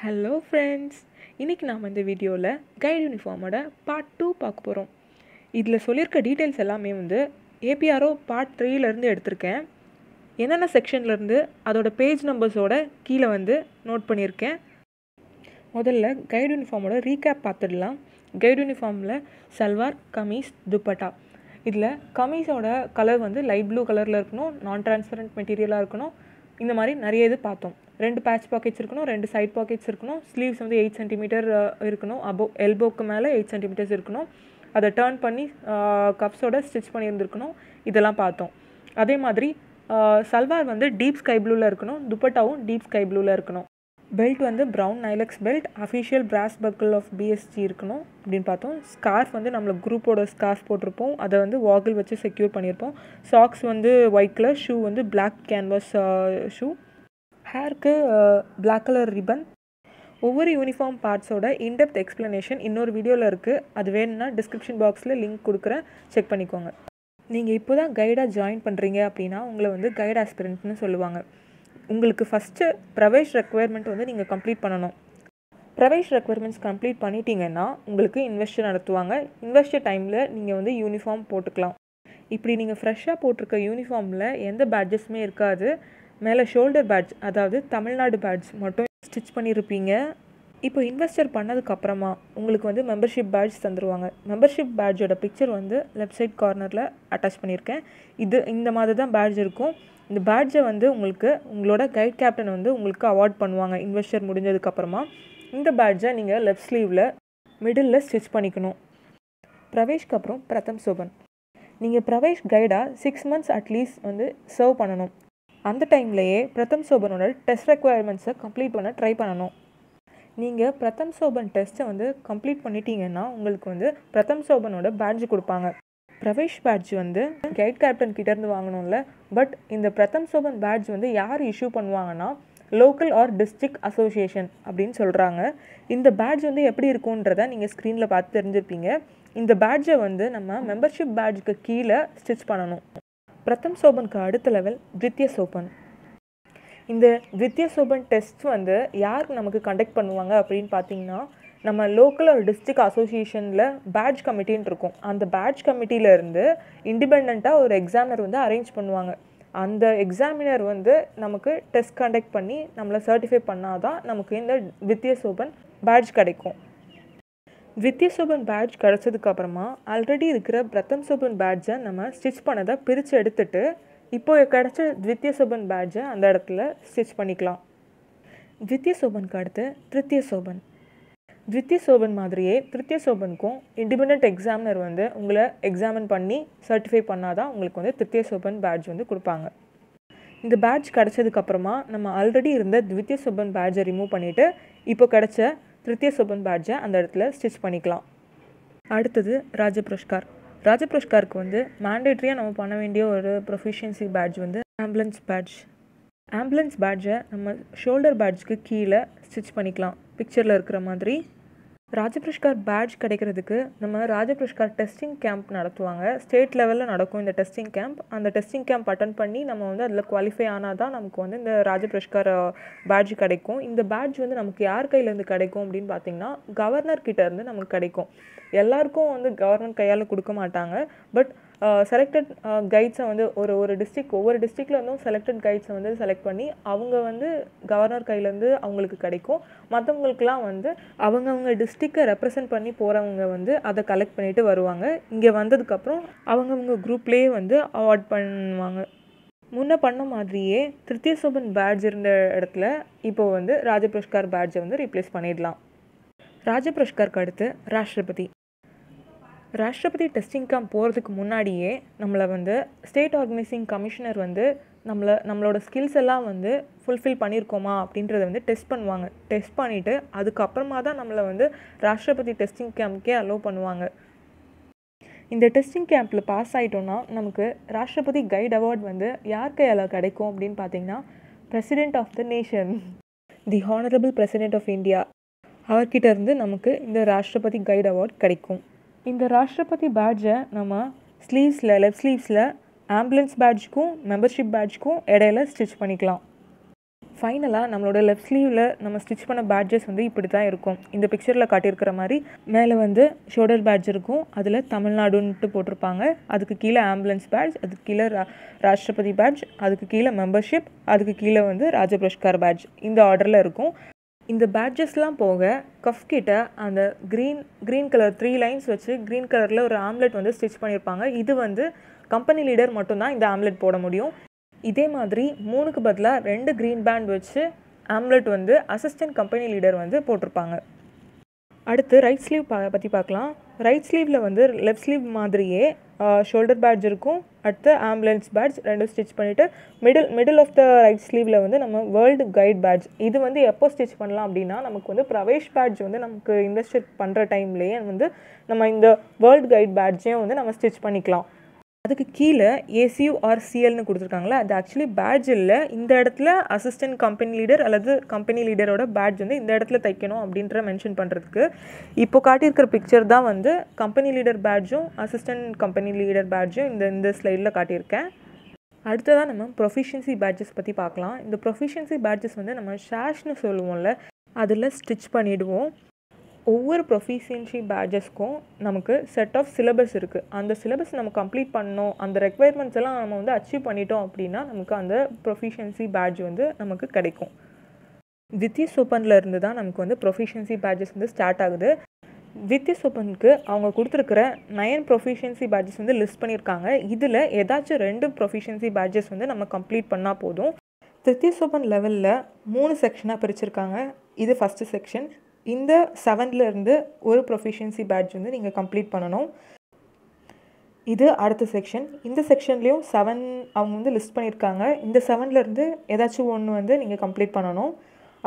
Hello friends இன்றைக்கி நாம் இந்த வீடியோவில் கைடு யூனிஃபார்மோட பார்ட் டூ பார்க்க போகிறோம் இதில் சொல்லியிருக்க டீட்டெயில்ஸ் எல்லாமே வந்து ஏபிஆர்ஓ பார்ட் த்ரீலேருந்து எடுத்திருக்கேன். என்னென்ன செக்ஷன்லேருந்து அதோட பேஜ் நம்பர்ஸோட கீழே வந்து நோட் பண்ணியிருக்கேன். முதல்ல கைடு யூனிஃபார்மோட ரீகேப் பார்த்துடலாம். கைடு யூனிஃபார்மில் சல்வார் கமீஸ் துப்பட்டா. இதில் கமீஸோட கலர் வந்து லைட் ப்ளூ கலரில் இருக்கணும் நான் டிரான்ஸ்பரண்ட் மெட்டீரியலாக இருக்கணும். இந்த மாதிரி நிறைய இது பார்த்தோம். ரெண்டு பேட்ச் பாக்கெட்ஸ் இருக்கணும் ரெண்டு சைட் பாக்கெட்ஸ் இருக்கணும். ஸ்லீவ்ஸ் வந்து எயிட் சென்டிமீட்டர் இருக்கணும். அபோ எல்போக்கு மேலே எயிட் சென்டிமீட்டர்ஸ் இருக்கணும். அதை டேர்ன் பண்ணி கப்ஸோட ஸ்டிச் பண்ணியிருந்துருக்கணும். இதெல்லாம் பார்த்தோம். அதே மாதிரி சல்வார் வந்து டீப் ஸ்கை ப்ளூவில் இருக்கணும். துப்பட்டாவும் டீப் ஸ்கை ப்ளூவில் இருக்கணும். பெல்ட் வந்து brown nylex belt official brass buckle of BSG இருக்கணும் அப்படின்னு பார்த்தோம். ஸ்கார்ஃப் வந்து நம்மள குரூப்போட ஸ்கார்ஃப் போட்டிருப்போம். அதை வந்து வாகிள் வச்சு செக்யூர் பண்ணியிருப்போம். சாக்ஸ் வந்து ஒயிட் கலர் ஷூ வந்து பிளாக் கேன்வாஸ் ஷூ ஹேருக்கு பிளாக் கலர் ரிப்பன் ஒவ்வொரு யூனிஃபார்ம் பார்ட்ஸோட இன்டெப்த் எக்ஸ்ப்ளனேஷன் இன்னொரு வீடியோவில் இருக்குது அது வேணும்னா டிஸ்கிரிப்ஷன் பாக்ஸில் லிங்க் கொடுக்குறேன். செக் பண்ணிக்கோங்க. நீங்கள் இப்போ தான் கைடாக ஜாயின் பண்ணுறீங்க அப்படின்னா உங்களை வந்து கைட் ஆஸ்பிரண்ட்னு சொல்லுவாங்க. உங்களுக்கு ஃபஸ்ட்டு ப்ரவேஷ் ரெக்குயர்மெண்ட் வந்து நீங்கள் கம்ப்ளீட் பண்ணணும். ப்ரவேஷ் ரெக்குயர்மெண்ட்ஸ் கம்ப்ளீட் பண்ணிட்டீங்கன்னா உங்களுக்கு இன்வெஸ்டர் நடத்துவாங்க. இன்வெஸ்டர் டைமில் நீங்கள் வந்து யூனிஃபார்ம் போட்டுக்கலாம். இப்படி நீங்கள் ஃப்ரெஷ்ஷாக போட்டிருக்க யூனிஃபார்மில் எந்த பேட்ஜஸுமே இருக்காது. மேலே ஷோல்டர் பேட்ஜ் அதாவது தமிழ்நாடு பேட்ஜ் மட்டும் ஸ்டிச் பண்ணியிருப்பீங்க இப்போ இன்வெஸ்டர் பண்ணதுக்கப்புறமா உங்களுக்கு வந்து மெம்பர்ஷிப் பேட்ஜ் தந்துடுவாங்க மெம்பர்ஷிப் பேட்ஜோட பிக்சர் வந்து லெஃப்ட் சைட் கார்னரில் அட்டாச் பண்ணியிருக்கேன் இது இந்த மாதிரி தான் பேட்ஜ் இருக்கும். இந்த பேட்ஜை வந்து உங்களுக்கு உங்களோட கைட் கேப்டன் வந்து உங்களுக்கு அவார்ட் பண்ணுவாங்க இன்வெஸ்டர் முடிஞ்சதுக்கப்புறமா இந்த பேட்ஜை நீங்கள் லெஃப்ட் ஸ்லீவில் மிடில் ஸ்டிச் பண்ணிக்கணும். பிரவேஷ்க்கு அப்புறம் பிரதம் சோபன். நீங்கள் பிரவேஷ் கைடாக சிக்ஸ் மந்த்ஸ் அட்லீஸ்ட் வந்து சர்வ் பண்ணணும். அந்த டைம்லேயே பிரதம் சோபனோட டெஸ்ட் ரெக்குவயர்மெண்ட்ஸை கம்ப்ளீட் பண்ண ட்ரை பண்ணணும். நீங்கள் பிரதம் சோபன் டெஸ்ட்டை வந்து கம்ப்ளீட் பண்ணிட்டீங்கன்னா உங்களுக்கு வந்து பிரதம் சோபனோட பேட்ஜ் கொடுப்பாங்க. பிரவேஷ் பேட்ஜ் வந்து கைட் கேப்டன் கிட்டேருந்து வாங்கணும்ல. பட் இந்த பிரதம் சோபன் பேட்ஜ் வந்து யார் இஷ்யூ பண்ணுவாங்கன்னா லோக்கல் ஆர் டிஸ்ட்ரிக்ட் அசோசியேஷன் அப்படின்னு சொல்கிறாங்க இந்த பேட்ஜ் வந்து எப்படி இருக்குன்றத நீங்கள் ஸ்க்ரீனில் பார்த்து தெரிஞ்சிருப்பீங்க. இந்த பேட்ஜை வந்து நம்ம மெம்பர்ஷிப் பேட்ஜுக்கு கீழே ஸ்டிச் பண்ணணும். பிரதம் சோபனுக்கு அடுத்த லெவல் த்வித்திய சோபன் இந்த த்வித்திய சோபன் டெஸ்ட் வந்து யார் நமக்கு கண்டக்ட் பண்ணுவாங்க அப்படின்னு பார்த்தீங்கன்னா நம்ம லோக்கல் ஒரு டிஸ்ட்ரிக்ட் அசோசியேஷனில் பேட்ச் கமிட்டின்னு இருக்கும். அந்த பேட்ச் கமிட்டியிலேருந்து இண்டிபெண்ட்டாக ஒரு எக்ஸாமினர் வந்து அரேஞ்ச் பண்ணுவாங்க. அந்த எக்ஸாமினர் வந்து நமக்கு டெஸ்ட் கண்டக்ட் பண்ணி நம்மளை சர்டிஃபை பண்ணால் தான் நமக்கு இந்த வித்திய சோபன் பேட்ச் கிடைக்கும். வித்திய சோபன் பேட்ச் கிடச்சதுக்கப்புறமா ஆல்ரெடி இருக்கிற பிரதம் சோபன் பேட்ஜை நம்ம ஸ்டிச் பண்ணதை பிரித்து எடுத்துட்டு இப்போ கிடச்ச த்வித்திய சோபன் பேட்ஜை அந்த இடத்துல ஸ்டிச் பண்ணிக்கலாம். த்வித்திய சோபனுக்கு அடுத்து திருத்திய சோபன் த்வித்திய சோபன் மாதிரியே திருத்திய சோபனுக்கும் இண்டிபெண்ட் எக்ஸாமினர் வந்து உங்களை எக்ஸாமின் பண்ணி சர்டிஃபை பண்ணால் தான் உங்களுக்கு வந்து திருத்திய சோபன் பேட்ச் வந்து கொடுப்பாங்க. இந்த பேட்ச் கிடச்சதுக்கப்புறமா நம்ம ஆல்ரெடி இருந்த த்வித்திய சோபன் பேட்சை ரிமூவ் பண்ணிவிட்டு இப்போ கிடச்ச திருத்திய சுபன் பேட்ஜை அந்த இடத்துல ஸ்டிச் பண்ணிக்கலாம். அடுத்தது ராஜபுரஷ்கார் ராஜபுரஷ்காருக்கு வந்து மேண்டேட்ரியாக நம்ம பண்ண வேண்டிய ஒரு ப்ரொஃபிஷியன்சி பேட்ஜ் வந்து ஆம்புலன்ஸ் பேட்ச் ஆம்புலன்ஸ் பேட்ஜை நம்ம ஷோல்டர் பேட்ஜ்க்கு கீழே ஸ்டிச் பண்ணிக்கலாம். பிக்சரில் இருக்கிற மாதிரி ராஜபுரஷ்கார் பேட்ஜ் கிடைக்கிறதுக்கு நம்ம ராஜபுரஷ்கார் டெஸ்டிங் கேம்ப் நடத்துவாங்க. ஸ்டேட் லெவலில் நடக்கும் இந்த டெஸ்டிங் கேம்ப் அந்த டெஸ்டிங் கேம்ப் அட்டன் பண்ணி நம்ம வந்து அதில் குவாலிஃபை ஆனால் தான் நமக்கு வந்து இந்த ராஜபுரஷ்கார் பேட்ஜ் கிடைக்கும். இந்த பேட்ஜ் வந்து நமக்கு யார் கையிலேருந்து கிடைக்கும் அப்படின்னு பார்த்தீங்கன்னா கவர்னர் கிட்டேருந்து நமக்கு கிடைக்கும். எல்லாருக்கும் வந்து கவர்னர் கையால் கொடுக்க மாட்டாங்க. பட் செலக்டட் கைட்ஸை வந்து ஒரு ஒரு டிஸ்ட்ரிக் ஒவ்வொரு டிஸ்ட்ரிக்டில் இருந்தும் செலக்டட் கைட்ஸை வந்து செலக்ட் பண்ணி அவங்க வந்து கவர்னர் கையிலேருந்து அவங்களுக்கு கிடைக்கும். மற்றவங்களுக்குலாம் வந்து அவங்கவுங்க டிஸ்ட்ரிக்டை ரெப்ரசன்ட் பண்ணி போகிறவங்க வந்து அதை கலெக்ட் பண்ணிட்டு வருவாங்க. இங்கே வந்ததுக்கப்புறம் அவங்கவுங்க குரூப்லேயே வந்து அவார்ட் பண்ணுவாங்க. முன்ன பண்ண மாதிரியே திருத்திய சோபன் பேட்ஜ் இருந்த இடத்துல இப்போ வந்து ராஜபுரஷ்கார் பேட்ஜை வந்து ரீப்ளேஸ் பண்ணிடலாம். ராஜபுரஷ்காருக்கு அடுத்து ராஷ்டிரபதி. ராஷ்டிரபதி டெஸ்டிங் கேம்ப் போகிறதுக்கு முன்னாடியே நம்மளை வந்து ஸ்டேட் ஆர்கனைசிங் கமிஷனர் வந்து நம்மளை நம்மளோட ஸ்கில்ஸ் எல்லாம் வந்து ஃபுல்ஃபில் பண்ணியிருக்கோமா அப்படின்றத வந்து டெஸ்ட் பண்ணுவாங்க. டெஸ்ட் பண்ணிவிட்டு அதுக்கப்புறமா தான் நம்மளை வந்து ராஷ்டிரபதி டெஸ்டிங் கேம்ப்கே அலோவ் பண்ணுவாங்க. இந்த டெஸ்டிங் கேம்பில் பாஸ் ஆகிட்டோன்னா நமக்கு ராஷ்டிரபதி கைட் அவார்ட் வந்து யார் கையால் கிடைக்கும் அப்படின்னு பார்த்தீங்கன்னா president of the nation the honourable president of India அவர்கிட்ட இருந்து நமக்கு இந்த ராஷ்டிரபதி கைட் அவார்ட் கிடைக்கும். இந்த ராஷ்டிரபதி பேட்ஜை நம்ம ஸ்லீவ்ஸில் லெஃப்ட் ஸ்லீவ்ஸில் ஆம்புலன்ஸ் பேட்ஜ்க்கும் மெம்பர்ஷிப் பேட்ஜ்க்கும் இடையில ஸ்டிச் பண்ணிக்கலாம். ஃபைனலாக நம்மளோட லெஃப்ட் ஸ்லீவில் நம்ம ஸ்டிச் பண்ண பேட்ஜஸ் வந்து இப்படி தான் இருக்கும். இந்த பிக்சரில் காட்டியிருக்கிற மாதிரி மேலே வந்து ஷோல்டர் பேட்ஜ் இருக்கும். அதில் தமிழ்நாடுன்ட்டு போட்டிருப்பாங்க. அதுக்கு கீழே ஆம்புலன்ஸ் பேட்ஜ் அதுக்கு கீழே ரா ராஷ்டிரபதி பேட்ஜ் அதுக்கு கீழே மெம்பர்ஷிப் அதுக்கு கீழே வந்து ராஜபுரஷ்கார் பேட்ஜ் இந்த ஆர்டரில் இருக்கும். இந்த பேட்ஜஸ்லாம் போக கஃப் கிட்ட அந்த green green colour three lines வச்சு க்ரீன் கலரில் ஒரு ஆம்லெட் வந்து ஸ்டிச் பண்ணியிருப்பாங்க இது வந்து கம்பெனி லீடர் மட்டும்தான் இந்த ஆம்லெட் போட முடியும். இதே மாதிரி மூணுக்கு பதிலாக ரெண்டு க்ரீன் பேண்ட் வச்சு ஆம்லெட் வந்து அசிஸ்டன்ட் கம்பெனி லீடர் வந்து போட்டிருப்பாங்க. அடுத்து ரைட் ஸ்லீவ் பா பற்றி பார்க்கலாம். ரைட் ஸ்லீவில் வந்து லெஃப்ட் ஸ்லீவ் மாதிரியே ஷோல்டர் பேட்ஜ் இருக்கும். அடுத்து ஆம்புலன்ஸ் பேட்ஜ் ரெண்டும் ஸ்டிச் பண்ணிவிட்டு middle middle of the right ஸ்லீவில் வந்து நம்ம வேர்ல்டு கைட் பேட்ஜ் இது வந்து எப்போ ஸ்டிச் பண்ணலாம் அப்படின்னா நமக்கு வந்து ப்ரவேஷ் பேட்ஜ் வந்து நமக்கு இன்வெஸ்ட் பண்ணுற டைம்லேயே வந்து நம்ம இந்த வேர்ல்டு கைட் பேட்ஜையும் வந்து நம்ம ஸ்டிச் பண்ணிக்கலாம். அதுக்கு கீழே ஏசியூ ஆர் சிஎல்னு கொடுத்துருக்காங்களா அது ஆக்சுவலி பேட்ஜ் இல்லை. இந்த இடத்துல அசிஸ்டன்ட் கம்பெனி லீடர் அல்லது கம்பெனி லீடரோட பேட்ஜ் வந்து இந்த இடத்துல தைக்கணும் அப்படின்ற மென்ஷன் பண்ணுறதுக்கு இப்போ காட்டியிருக்கிற பிக்சர் தான் வந்து கம்பெனி லீடர் பேட்ஜும் அசிஸ்டன்ட் கம்பெனி லீடர் பேட்ஜும் இந்த இந்த ஸ்லைடில் காட்டியிருக்கேன். அடுத்ததாக நம்ம ப்ரொஃபிஷியன்சி பேட்ஜஸ் பற்றி பார்க்கலாம். இந்த ப்ரொஃபிஷியன்சி பேட்ஜஸ் வந்து நம்ம ஷேஷ்னு சொல்லுவோம்ல அதில் ஸ்டிச் பண்ணிவிடுவோம் ஒவ்வொரு ப்ரொஃபிஷியன்சி பேட்ஜஸ்க்கும் நமக்கு செட் ஆஃப் சிலபஸ் இருக்குது அந்த சிலபஸ் நம்ம கம்ப்ளீட் பண்ணோம் அந்த ரெக்குவயர்மெண்ட்ஸ் எல்லாம் நம்ம வந்து அச்சீவ் பண்ணிட்டோம் அப்படின்னா நமக்கு அந்த ப்ரொஃபிஷியன்சி பேட்ஜ் வந்து நமக்கு கிடைக்கும். வித்திய சூப்பனில் இருந்து தான் நமக்கு வந்து ப்ரொஃபிஷியன்சி பேட்ஜஸ் வந்து ஸ்டார்ட் ஆகுது. வித்திய சூப்பனுக்கு அவங்க கொடுத்துருக்குற நயன் ப்ரொஃபிஷியன்சி பேட்ஜஸ் வந்து லிஸ்ட் பண்ணியிருக்காங்க. இதில் ஏதாச்சும் ரெண்டு ப்ரொஃபிஷியன்சி பேட்ஜஸ் வந்து நம்ம கம்ப்ளீட் பண்ணால் போதும். திருத்திய சூப்பன் லெவலில் மூணு செக்ஷனாக பிரிச்சிருக்காங்க. இது ஃபஸ்ட்டு செக்ஷன் இந்த செவன்லேருந்து ஒரு ப்ரொஃபிஷியன்சி பேட்ஜ் வந்து நீங்கள் கம்ப்ளீட் பண்ணணும். இது அடுத்த செக்ஷன் இந்த செக்ஷன்லேயும் செவன் அவங்க வந்து லிஸ்ட் பண்ணியிருக்காங்க. இந்த செவன்லேருந்து ஏதாச்சும் ஒன்று வந்து நீங்கள் கம்ப்ளீட் பண்ணணும்.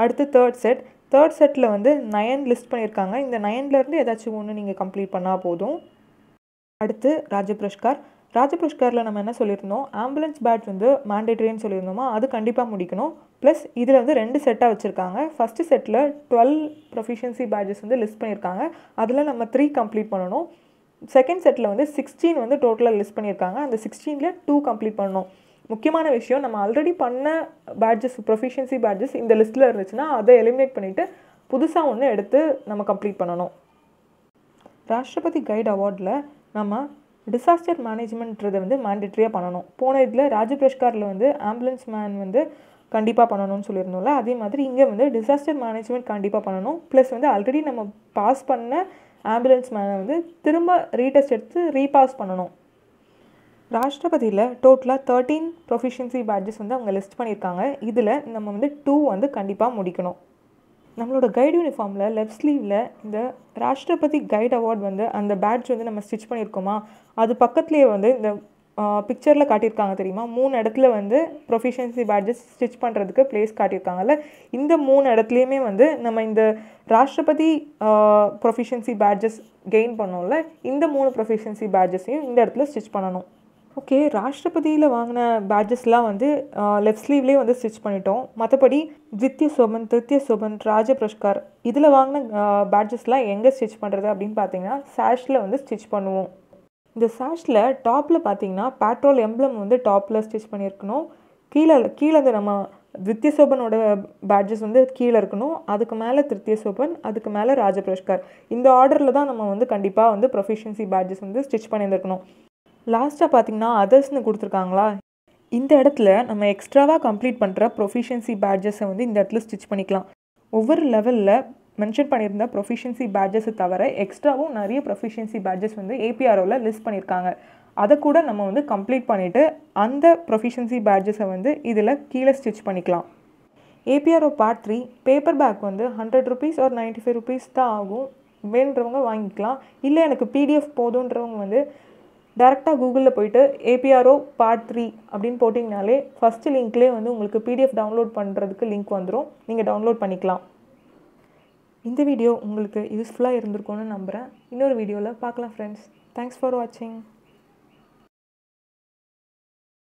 அடுத்து தேர்ட் செட் தேர்ட் செட்டில் வந்து நயன் லிஸ்ட் பண்ணியிருக்காங்க. இந்த நயன்லேருந்து ஏதாச்சும் ஒன்று நீங்கள் கம்ப்ளீட் பண்ணால் போதும். அடுத்து ராஜபுரஷ்கார் ராஜபுஷ்கரில் நம்ம என்ன சொல்லியிருந்தோம்? ஆம்புலன்ஸ் பேட்ச் வந்து மேண்டேட்ரின்னு சொல்லியிருந்தோமா? அது கண்டிப்பாக முடிக்கணும். ப்ளஸ் இதில் வந்து ரெண்டு செட்டாக வச்சுருக்காங்க. ஃபஸ்ட்டு செட்டில் டுவெல் ப்ரொஃபிஷியன்சி பேட்ஜஸ் வந்து லிஸ்ட் பண்ணியிருக்காங்க. அதில் நம்ம த்ரீ கம்ப்ளீட் பண்ணணும். செகண்ட் செட்டில் வந்து சிக்ஸ்டீன் வந்து டோட்டலாக லிஸ்ட் பண்ணியிருக்காங்க. அந்த சிக்ஸ்டீனில் டூ கம்ப்ளீட் பண்ணணும். முக்கியமான விஷயம் நம்ம ஆல்ரெடி பண்ண பேட்ஜஸ் ப்ரொஃபிஷியன்சி பேட்ஜஸ் இந்த லிஸ்ட்டில் இருந்துச்சுன்னா அதை எலிமினேட் பண்ணிவிட்டு புதுசாக ஒன்று எடுத்து நம்ம கம்ப்ளீட் பண்ணணும். ராஷ்டிரபதி கைட் அவார்டில் நம்ம டிசாஸ்டர் மேனேஜ்மெண்ட்ன்றதை வந்து மேண்டட்ரியாக பண்ணணும். போன இதில் ராஜபிரஷ்காரில் வந்து ஆம்புலன்ஸ் மேன் வந்து கண்டிப்பாக பண்ணணும்னு சொல்லியிருந்தோம்ல அதே மாதிரி இங்கே வந்து டிசாஸ்டர் மேனேஜ்மெண்ட் கண்டிப்பாக பண்ணணும். ப்ளஸ் வந்து ஆல்ரெடி நம்ம பாஸ் பண்ண ஆம்புலன்ஸ் மேனை வந்து திரும்ப ரீடெஸ்ட் எடுத்து ரீபாஸ் பண்ணணும். ராஷ்டிரபதியில் டோட்டலாக தேர்ட்டீன் ப்ரொஃபிஷியன்சி பேட்ஜஸ் வந்து அவங்க லிஸ்ட் பண்ணியிருக்காங்க. இதில் நம்ம வந்து டூ வந்து கண்டிப்பாக முடிக்கணும். நம்மளோட கைடு யூனிஃபார்மில் லெஃப்ட் ஸ்லீவில் இந்த ராஷ்டிரபதி கைட் அவார்ட் வந்து அந்த பேட்ச் வந்து நம்ம ஸ்டிச் பண்ணியிருக்கோமா? அது பக்கத்துலேயே வந்து இந்த பிக்சரில் காட்டியிருக்காங்க தெரியுமா? மூணு இடத்துல வந்து ப்ரொஃபிஷியன்சி பேட்ஜஸ் ஸ்டிச் பண்ணுறதுக்கு ப்ளேஸ் காட்டியிருக்காங்கல்ல? இந்த மூணு இடத்துலையுமே வந்து நம்ம இந்த ராஷ்டிரபதி ப்ரொஃபிஷியன்சி பேட்ஜஸ் கெயின் பண்ணோம்ல இந்த மூணு ப்ரொஃபிஷியன்சி பேட்ஜஸையும் இந்த இடத்துல ஸ்டிச் பண்ணணும். ஓகே ராஷ்டிரபதியில் வாங்கின பேட்ஜஸ்லாம் வந்து லெஃப்ட் ஸ்லீவ்லேயே வந்து ஸ்டிச் பண்ணிட்டோம். மற்றபடி தித்ய சோபன் திருத்திய சோபன் ராஜபுரஷ்கார் இதில் வாங்கின பேட்ஜஸ்லாம் எங்கே ஸ்டிச் பண்ணுறது அப்படின்னு பார்த்தீங்கன்னா சாஷில் வந்து ஸ்டிச் பண்ணுவோம். இந்த சாஷில் டாப்பில் பார்த்தீங்கன்னா பேட்ரோல் எம்ப்ளம் வந்து டாப்பில் ஸ்டிச் பண்ணியிருக்கணும். கீழே கீழே வந்து நம்ம திருத்திய சோபனோட பேட்ஜஸ் வந்து கீழே இருக்கணும். அதுக்கு மேலே திருத்திய சோபன் அதுக்கு மேலே ராஜபுரஷ்கார் இந்த ஆர்டரில் தான் நம்ம வந்து கண்டிப்பாக வந்து ப்ரொஃபிஷியன்சி பேட்ஜஸ் வந்து ஸ்டிச் பண்ணியிருந்துருக்கணும். லாஸ்ட்டாக பார்த்தீங்கன்னா அதர்ஸ்னு கொடுத்துருக்காங்களா? இந்த இடத்துல நம்ம எக்ஸ்ட்ராவாக கம்ப்ளீட் பண்ணுற ப்ரொஃபிஷியன்சி பேட்ஜஸை வந்து இந்த இடத்துல ஸ்டிச் பண்ணிக்கலாம். ஒவ்வொரு லெவலில் மென்ஷன் பண்ணியிருந்த ப்ரொஃபிஷியன்சி பேட்ஜஸை தவிர எக்ஸ்ட்ராவும் நிறைய ப்ரொஃபிஷியன்சி பேட்ஜஸ் வந்து ஏபிஆர்ஓவில் லிஸ்ட் பண்ணியிருக்காங்க. அதை கூட நம்ம வந்து கம்ப்ளீட் பண்ணிவிட்டு அந்த ப்ரொஃபிஷியன்சி பேட்ஜஸை வந்து இதில் கீழே ஸ்டிச் பண்ணிக்கலாம். APRO part three paper bag வந்து ஹண்ட்ரட் ருபீஸ் ஒரு நைன்ட்டி ஃபைவ் ருபீஸ் தான் ஆகும். வேணுன்றவங்க வாங்கிக்கலாம். இல்லை எனக்கு பிடிஎஃப் போதுன்றவங்க வந்து டேரெக்டாக கூகுளில் போயிட்டு ஏபிஆர்ஓ பார்ட் த்ரீ அப்படின்னு போட்டிங்கனாலே ஃபஸ்ட்டு லிங்க்லேயே வந்து உங்களுக்கு பிடிஎஃப் டவுன்லோட் பண்ணுறதுக்கு லிங்க் வந்துடும் நீங்கள் டவுன்லோட் பண்ணிக்கலாம். இந்த வீடியோ உங்களுக்கு யூஸ்ஃபுல்லாக இருந்திருக்கும்னு நம்புகிறேன் இன்னொரு வீடியோவில் பார்க்கலாம் ஃப்ரெண்ட்ஸ் தேங்க்ஸ் ஃபார் வாட்சிங்